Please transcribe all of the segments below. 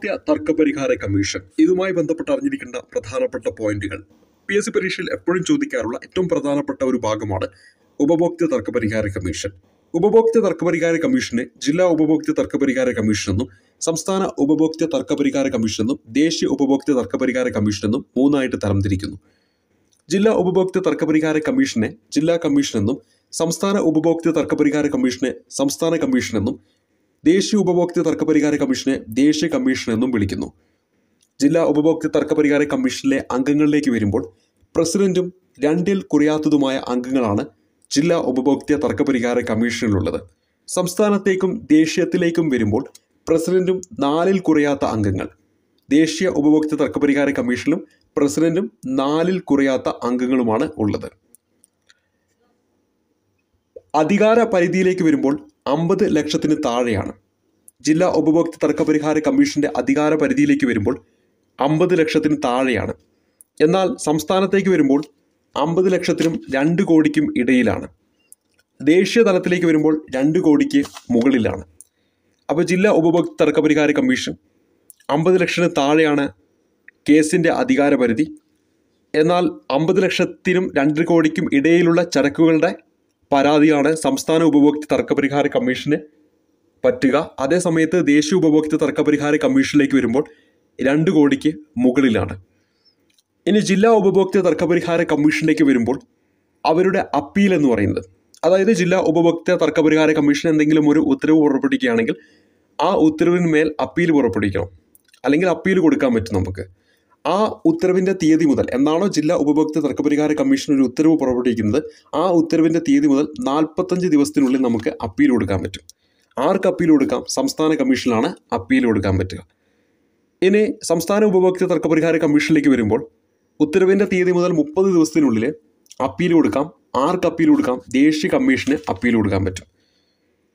ഉപഭോക്തൃ തർക്കപരിഹാര കമ്മീഷൻ. ഇതുമായി ബന്ധപ്പെട്ട് അറിഞ്ഞിരിക്കേണ്ട പ്രധാനപ്പെട്ട പോയിന്റുകൾ. പി എസ് സി പരീക്ഷയിൽ എപ്പോഴും ചോദിക്കാറുള്ള ഏറ്റവും പ്രധാനപ്പെട്ട ഒരു ഭാഗമാണ് ഉപഭോക്തൃ തർക്കപരിഹാര കമ്മീഷൻ. ഉപഭോക്തൃ തർക്കപരിഹാര കമ്മീഷനെ ജില്ലാ ഉപഭോക്തൃ തർക്കപരിഹാര കമ്മീഷൻ എന്നും സംസ്ഥാന ഉപഭോക്തൃ തർക്കപരിഹാര കമ്മീഷൻ എന്നും ദേശീയ ഉപഭോക്തൃ തർക്കപരിഹാര കമ്മീഷൻ എന്നും മൂന്നായിട്ട് തരംതിരിക്കുന്നു. ജില്ലാ ഉപഭോക്തൃ തർക്കപരിഹാര കമ്മീഷനെ ജില്ലാ കമ്മീഷൻ എന്നും സംസ്ഥാന ഉപഭോക്തൃ തർക്കപരിഹാര കമ്മീഷനെ സംസ്ഥാന കമ്മീഷൻ എന്നും ദേശീയ ഉപഭോക്തൃ തർക്കപരിഹാര കമ്മീഷനെ ദേശീയ കമ്മീഷൻ എന്നും വിളിക്കുന്നു. ജില്ലാ ഉപഭോക്തൃ തർക്കപരിഹാര കമ്മീഷനിലെ അംഗങ്ങളിലേക്ക് വരുമ്പോൾ പ്രസിഡന്റും രണ്ടിൽ കുറയാത്തതുമായ അംഗങ്ങളാണ് ജില്ലാ ഉപഭോക്തൃ തർക്കപരിഹാര കമ്മീഷനിലുള്ളത്. സംസ്ഥാനത്തേക്കും ദേശീയത്തിലേക്കും വരുമ്പോൾ പ്രസിഡന്റും നാലിൽ കുറയാത്ത അംഗങ്ങൾ. ദേശീയ ഉപഭോക്തൃ തർക്കപരിഹാര കമ്മീഷനിലും പ്രസിഡന്റും നാലിൽ കുറയാത്ത അംഗങ്ങളുമാണ് ഉള്ളത്. അധികാര പരിധിയിലേക്ക് വരുമ്പോൾ അമ്പത് ലക്ഷത്തിന് താഴെയാണ്. ജില്ലാ ഉപഭോക്തൃ തർക്കപരിഹാര കമ്മീഷന്റെ അധികാര പരിധിയിലേക്ക് വരുമ്പോൾ അമ്പത് ലക്ഷത്തിന് താഴെയാണ്. എന്നാൽ സംസ്ഥാനത്തേക്ക് വരുമ്പോൾ അമ്പത് ലക്ഷത്തിനും രണ്ട് കോടിക്കും ഇടയിലാണ്. ദേശീയ തലത്തിലേക്ക് വരുമ്പോൾ രണ്ട് കോടിക്ക് മുകളിലാണ്. അപ്പോൾ ജില്ലാ ഉപഭോക്തൃ തർക്കപരിഹാര കമ്മീഷൻ അമ്പത് ലക്ഷത്തിന് താഴെയാണ് കേസിന്റെ അധികാര പരിധി. എന്നാൽ അമ്പത് ലക്ഷത്തിനും രണ്ട് കോടിക്കും ഇടയിലുള്ള ചരക്കുകളുടെ പരാതിയാണ് സംസ്ഥാന ഉപഭോക്തൃ തർക്കപരിഹാര കമ്മീഷന് പറ്റുക. അതേസമയത്ത് ദേശീയ ഉപഭോക്തൃ തർക്കപരിഹാര കമ്മീഷനിലേക്ക് വരുമ്പോൾ രണ്ട് കോടിക്ക് മുകളിലാണ്. ഇനി ജില്ലാ ഉപഭോക്തൃ തർക്കപരിഹാര കമ്മീഷനിലേക്ക് വരുമ്പോൾ അവരുടെ അപ്പീൽ എന്ന് പറയുന്നത്. അതായത് ജില്ലാ ഉപഭോക്തൃ തർക്കപരിഹാര കമ്മീഷൻ എന്തെങ്കിലും ഒരു ഉത്തരവ് പുറപ്പെടുവിക്കുകയാണെങ്കിൽ ആ ഉത്തരവിന്മേൽ അപ്പീൽ പുറപ്പെടുവിക്കണം. അല്ലെങ്കിൽ അപ്പീൽ കൊടുക്കാൻ പറ്റും നമുക്ക്. ആ ഉത്തരവിന്റെ തീയതി മുതൽ എന്നാണോ ജില്ലാ ഉപഭോക്തൃ തർക്കപരിഹാര കമ്മീഷൻ ഒരു ഉത്തരവ് പുറപ്പെടുവിക്കുന്നത് ആ ഉത്തരവിന്റെ തീയതി മുതൽ നാൽപ്പത്തഞ്ച് ദിവസത്തിനുള്ളിൽ നമുക്ക് അപ്പീൽ കൊടുക്കാൻ പറ്റും. ആർക്ക് അപ്പീൽ കൊടുക്കാം? സംസ്ഥാന കമ്മീഷനിലാണ് അപ്പീൽ കൊടുക്കാൻ പറ്റുക. ഇനി സംസ്ഥാന ഉപഭോക്തൃ തർക്കപരിഹാര കമ്മീഷനിലേക്ക് വരുമ്പോൾ ഉത്തരവിന്റെ തീയതി മുതൽ മുപ്പത് ദിവസത്തിനുള്ളിൽ അപ്പീൽ കൊടുക്കാം ആർക്ക് അപ്പീൽ കൊടുക്കാം? ദേശീയ കമ്മീഷന് അപ്പീൽ കൊടുക്കാൻ പറ്റും.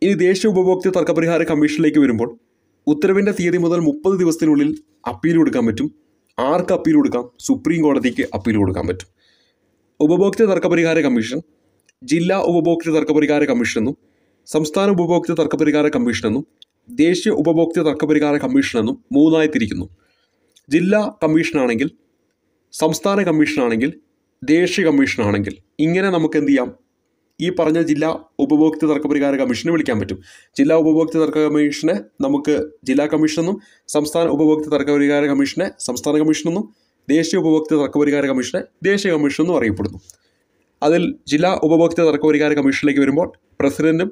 ഇനി ദേശീയ ഉപഭോക്തൃ തർക്കപരിഹാര കമ്മീഷനിലേക്ക് വരുമ്പോൾ ഉത്തരവിന്റെ തീയതി മുതൽ മുപ്പത് ദിവസത്തിനുള്ളിൽ അപ്പീൽ കൊടുക്കാൻ പറ്റും. ആർക്ക് അപ്പീൽ കൊടുക്കാം? സുപ്രീം കോടതിക്ക് അപ്പീൽ കൊടുക്കാൻ പറ്റും. ഉപഭോക്തൃ തർക്കപരിഹാര കമ്മീഷൻ. ജില്ലാ ഉപഭോക്തൃ തർക്കപരിഹാര കമ്മീഷൻ എന്നും സംസ്ഥാന ഉപഭോക്തൃ തർക്കപരിഹാര കമ്മീഷൻ എന്നും ദേശീയ ഉപഭോക്തൃ തർക്കപരിഹാര കമ്മീഷൻ എന്നും മൂന്നായി തിരിക്കുന്നു. ജില്ലാ കമ്മീഷനാണെങ്കിൽ സംസ്ഥാന കമ്മീഷനാണെങ്കിൽ ദേശീയ കമ്മീഷനാണെങ്കിൽ ഇങ്ങനെ നമുക്ക് എന്ത് ചെയ്യാം? ഈ പറഞ്ഞ ജില്ലാ ഉപഭോക്തൃ തർക്ക പരിഹാര കമ്മീഷനെ വിളിക്കാൻ പറ്റും. ജില്ലാ ഉപഭോക്തൃ തർക്ക കമ്മീഷനെ നമുക്ക് ജില്ലാ കമ്മീഷനെന്നും സംസ്ഥാന ഉപഭോക്തൃ തർക്ക പരിഹാര കമ്മീഷനെ സംസ്ഥാന കമ്മീഷനെന്നും ദേശീയ ഉപഭോക്തൃ തർക്ക പരിഹാര കമ്മീഷനെ ദേശീയ കമ്മീഷനെന്നും അറിയപ്പെടുന്നു. അതിൽ ജില്ലാ ഉപഭോക്തൃ തർക്ക പരിഹാര കമ്മീഷനിലേക്ക് വരുമ്പോൾ പ്രസിഡന്റും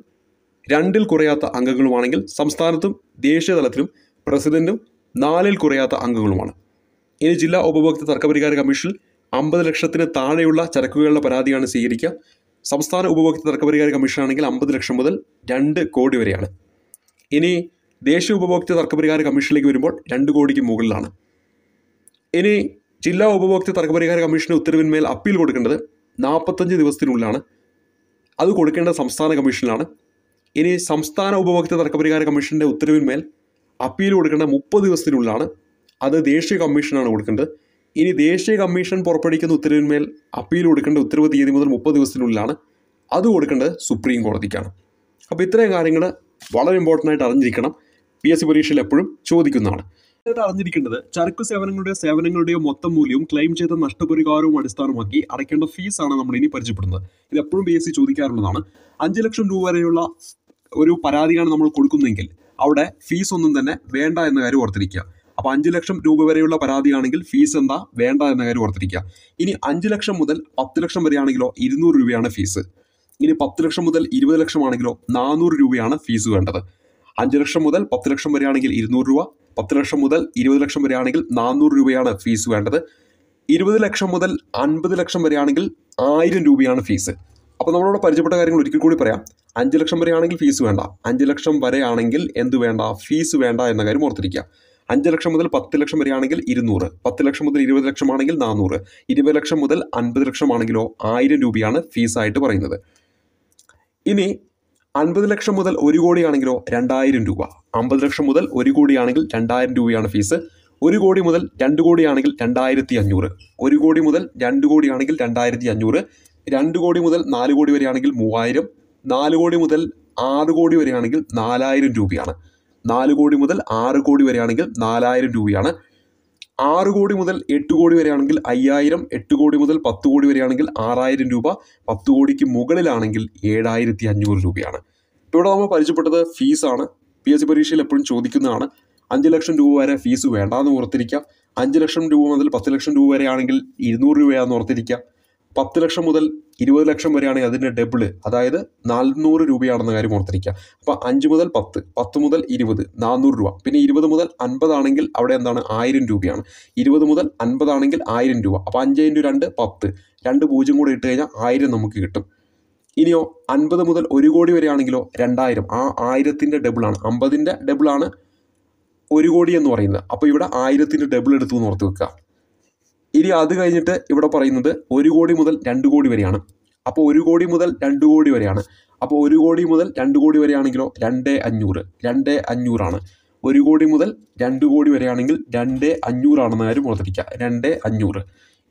രണ്ടിൽ കുറയാത്ത അംഗങ്ങളുമാണെങ്കിൽ സംസ്ഥാനത്തും ദേശീയ തലത്തിലും പ്രസിഡന്റും നാലിൽ കുറയാത്ത അംഗങ്ങളുമാണ്. ഇനി ജില്ലാ ഉപഭോക്തൃ തർക്ക പരിഹാര കമ്മീഷനിൽ അമ്പത് ലക്ഷത്തിന് താഴെയുള്ള ചരക്കുകളുടെ പരാതിയാണ് സ്വീകരിക്കുക. സംസ്ഥാന ഉപഭോക്തൃ തർക്കപരിഹാര കമ്മീഷൻ ആണെങ്കിൽ അമ്പത് ലക്ഷം മുതൽ രണ്ട് കോടി വരെയാണ്. ഇനി ദേശീയ ഉപഭോക്തൃ തർക്കപരിഹാര കമ്മീഷനിലേക്ക് വരുമ്പോൾ രണ്ട് കോടിക്ക് മുകളിലാണ്. ഇനി ജില്ലാ ഉപഭോക്തൃ തർക്കപരിഹാര കമ്മീഷന് ഉത്തരവിന്മേൽ അപ്പീൽ കൊടുക്കേണ്ടത് നാൽപ്പത്തഞ്ച് ദിവസത്തിനുള്ളിലാണ്. അത് കൊടുക്കേണ്ടത് സംസ്ഥാന കമ്മീഷനിലാണ്. ഇനി സംസ്ഥാന ഉപഭോക്തൃ തർക്കപരിഹാര കമ്മീഷന്റെ ഉത്തരവിന്മേൽ അപ്പീൽ കൊടുക്കേണ്ട മുപ്പത് ദിവസത്തിനുള്ളിലാണ്. അത് ദേശീയ കമ്മീഷനാണ് കൊടുക്കേണ്ടത്. ഇനി ദേശീയ കമ്മീഷൻ പുറപ്പെടുവിക്കുന്ന ഉത്തരവിന്മേൽ അപ്പീൽ കൊടുക്കേണ്ട ഉത്തരവ് തീയതി മുതൽ മുപ്പത് ദിവസത്തിനുള്ളിലാണ്. അത് കൊടുക്കേണ്ടത് സുപ്രീം കോടതിക്കാണ്. അപ്പോൾ ഇത്രയും കാര്യങ്ങൾ വളരെ ഇമ്പോർട്ടന്റ് ആയിട്ട് അറിഞ്ഞിരിക്കണം. പി എസ് സി പരീക്ഷയിൽ എപ്പോഴും ചോദിക്കുന്നതാണ്. അറിഞ്ഞിരിക്കേണ്ടത് ചരക്കു സേവനങ്ങളുടെയോ സേവനങ്ങളുടെയോ മൊത്തം മൂല്യവും ക്ലെയിം ചെയ്ത നഷ്ടപരിഹാരവും അടിസ്ഥാനമാക്കി അടയ്ക്കേണ്ട ഫീസാണ് നമ്മൾ ഇനി പരിചയപ്പെടുന്നത്. ഇത് എപ്പോഴും പി എസ് സി ചോദിക്കാറുള്ളതാണ്. അഞ്ച് ലക്ഷം രൂപ വരെയുള്ള ഒരു പരാതിയാണ് നമ്മൾ കൊടുക്കുന്നതെങ്കിൽ അവിടെ ഫീസ് ഒന്നും തന്നെ വേണ്ട എന്ന കാര്യം ഓർത്തിരിക്കുക. അപ്പോൾ അഞ്ച് ലക്ഷം രൂപ വരെയുള്ള പരാതിയാണെങ്കിൽ ഫീസ് എന്താ? വേണ്ട എന്ന കാര്യം ഓർത്തിരിക്കുക. ഇനി അഞ്ച് ലക്ഷം മുതൽ പത്ത് ലക്ഷം വരെയാണെങ്കിലോ ഇരുന്നൂറ് രൂപയാണ് ഫീസ് ഇനി പത്ത് ലക്ഷം മുതൽ ഇരുപത് ലക്ഷമാണെങ്കിലോ നാനൂറ് രൂപയാണ് ഫീസ് വേണ്ടത്. അഞ്ച് ലക്ഷം മുതൽ പത്ത് ലക്ഷം വരെയാണെങ്കിൽ ഇരുന്നൂറ് രൂപ പത്ത് ലക്ഷം മുതൽ ഇരുപത് ലക്ഷം വരെയാണെങ്കിൽ നാനൂറ് രൂപയാണ് ഫീസ് വേണ്ടത്. ഇരുപത് ലക്ഷം മുതൽ അൻപത് ലക്ഷം വരെയാണെങ്കിൽ ആയിരം രൂപയാണ് ഫീസ് അപ്പോൾ നമ്മളോട് പരിചയപ്പെട്ട കാര്യങ്ങൾ ഒരിക്കൽ കൂടി പറയാം. അഞ്ച് ലക്ഷം വരെയാണെങ്കിൽ ഫീസ് വേണ്ട. അഞ്ച് ലക്ഷം വരെയാണെങ്കിൽ എന്ത് വേണ്ട? ഫീസ് വേണ്ട എന്ന കാര്യം ഓർത്തിരിക്കുക. അഞ്ച് ലക്ഷം മുതൽ പത്ത് ലക്ഷം വരെയാണെങ്കിൽ ഇരുന്നൂറ് പത്ത് ലക്ഷം മുതൽ ഇരുപത് ലക്ഷം ആണെങ്കിൽ നാനൂറ് ഇരുപത് ലക്ഷം മുതൽ അൻപത് ലക്ഷം ആണെങ്കിലോ ആയിരം രൂപയാണ് ഫീസായിട്ട് പറയുന്നത്. ഇനി അൻപത് ലക്ഷം മുതൽ ഒരു കോടിയാണെങ്കിലോ രണ്ടായിരം രൂപ അമ്പത് ലക്ഷം മുതൽ ഒരു കോടിയാണെങ്കിൽ രണ്ടായിരം രൂപയാണ് ഫീസ് ഒരു കോടി മുതൽ രണ്ട് കോടിയാണെങ്കിൽ രണ്ടായിരത്തി അഞ്ഞൂറ് ഒരു കോടി മുതൽ രണ്ട് കോടിയാണെങ്കിൽ രണ്ടായിരത്തി അഞ്ഞൂറ് രണ്ട് കോടി മുതൽ നാല് കോടി വരെയാണെങ്കിൽ മൂവായിരം നാല് കോടി മുതൽ ആറ് കോടി വരെയാണെങ്കിൽ നാലായിരം രൂപയാണ്. നാല് കോടി മുതൽ ആറ് കോടി വരെയാണെങ്കിൽ നാലായിരം രൂപയാണ്. ആറ് കോടി മുതൽ എട്ട് കോടി വരെയാണെങ്കിൽ അയ്യായിരം എട്ട് കോടി മുതൽ പത്ത് കോടി വരെയാണെങ്കിൽ ആറായിരം രൂപ പത്ത് കോടിക്ക് മുകളിലാണെങ്കിൽ ഏഴായിരത്തി അഞ്ഞൂറ് രൂപയാണ്. ഇപ്പോൾ ഇവിടെ നമ്മൾ പരിചയപ്പെട്ടത് ഫീസാണ് പി എസ് സി പരീക്ഷയിൽ എപ്പോഴും ചോദിക്കുന്നതാണ്. അഞ്ച് ലക്ഷം രൂപ വരെ ഫീസ് വേണ്ടാന്ന് ഓർത്തിരിക്കുക. അഞ്ച് ലക്ഷം രൂപ മുതൽ പത്ത് ലക്ഷം രൂപ വരെയാണെങ്കിൽ ഇരുന്നൂറ് രൂപയാണെന്ന് ഓർത്തിരിക്കുക. പത്ത് ലക്ഷം മുതൽ ഇരുപത് ലക്ഷം വരെയാണെങ്കിൽ അതിന്റെ ഡബിൾ അതായത് നാനൂറ് രൂപയാണെന്ന കാര്യം ഓർത്തിരിക്കുക. അപ്പോൾ അഞ്ച് മുതൽ പത്ത് പത്ത് മുതൽ ഇരുപത് നാനൂറ് രൂപ. പിന്നെ ഇരുപത് മുതൽ അൻപതാണെങ്കിൽ അവിടെ എന്താണ്? ആയിരം രൂപയാണ്. ഇരുപത് മുതൽ അൻപതാണെങ്കിൽ ആയിരം രൂപ. അപ്പോൾ അഞ്ച് ഇന്റു രണ്ട് പത്ത്. രണ്ട് പൂജ്യം കൂടെ ഇട്ട് കഴിഞ്ഞാൽ ആയിരം നമുക്ക് കിട്ടും. ഇനിയോ അൻപത് മുതൽ ഒരു കോടി വരെയാണെങ്കിലോ രണ്ടായിരം. ആ ആയിരത്തിന്റെ ഡബിളാണ് അമ്പതിന്റെ ഡബിളാണ് ഒരു കോടി എന്ന് പറയുന്നത്. അപ്പോൾ ഇവിടെ ആയിരത്തിന്റെ ഡബിൾ എടുത്തു എന്ന് ഓർത്ത് വെക്കുക. ഇനി അത് കഴിഞ്ഞിട്ട് ഇവിടെ പറയുന്നത് ഒരു കോടി മുതൽ രണ്ട് കോടി വരെയാണ്. അപ്പോൾ ഒരു കോടി മുതൽ രണ്ട് കോടി വരെയാണ്. അപ്പോൾ ഒരു കോടി മുതൽ രണ്ട് കോടി വരെയാണെങ്കിലോ രണ്ട് അഞ്ഞൂറ് രണ്ട് അഞ്ഞൂറാണ്. ഒരു കോടി മുതൽ രണ്ട് കോടി വരെയാണെങ്കിൽ രണ്ട് അഞ്ഞൂറാണെന്ന കാര്യം ഓർത്തിരിക്കുക. രണ്ട് അഞ്ഞൂറ്.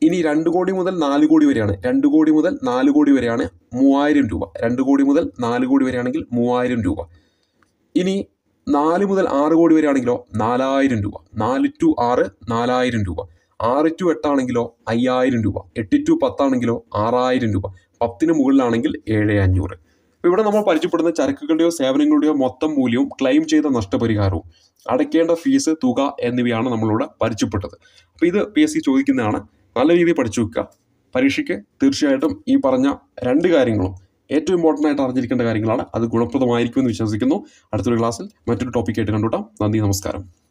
ഇനി രണ്ട് കോടി മുതൽ നാല് കോടി വരെയാണ്. രണ്ട് കോടി മുതൽ നാല് കോടി വരെയാണ് മൂവായിരം രൂപ. രണ്ട് കോടി മുതൽ നാല് കോടി വരെയാണെങ്കിൽ മൂവായിരം രൂപ. ഇനി നാല് മുതൽ ആറ് കോടി വരെയാണെങ്കിലോ നാലായിരം രൂപ. നാല് ടു ആറ് നാലായിരം രൂപ. ആറ് ടു എട്ടാണെങ്കിലോ അയ്യായിരം രൂപ എട്ട് ടു പത്താണെങ്കിലോ ആറായിരം രൂപ പത്തിന് മുകളിലാണെങ്കിൽ ഏഴ് അഞ്ഞൂറ്. അപ്പോൾ ഇവിടെ നമ്മൾ പരിചയപ്പെടുന്ന ചരക്കുകളുടെയോ സേവനങ്ങളുടെയോ മൊത്തം മൂല്യവും ക്ലെയിം ചെയ്ത നഷ്ടപരിഹാരവും അടയ്ക്കേണ്ട ഫീസ് തുക എന്നിവയാണ് നമ്മളിവിടെ പരിചയപ്പെട്ടത്. അപ്പോൾ ഇത് പി എസ് സി ചോദിക്കുന്നതാണ് നല്ല രീതിയിൽ പഠിച്ചു വെക്കുക. പരീക്ഷയ്ക്ക് തീർച്ചയായിട്ടും ഈ പറഞ്ഞ രണ്ട് കാര്യങ്ങളും ഏറ്റവും ഇമ്പോർട്ടന്റ് ആയിട്ട് അറിഞ്ഞിരിക്കേണ്ട കാര്യങ്ങളാണ്. അത് ഗുണപ്രദമായിരിക്കുമെന്ന് വിശ്വസിക്കുന്നു. അടുത്തൊരു ക്ലാസ്സിൽ മറ്റൊരു ടോപ്പിക്കായിട്ട് കണ്ടുകൂട്ടാം നന്ദി നമസ്കാരം.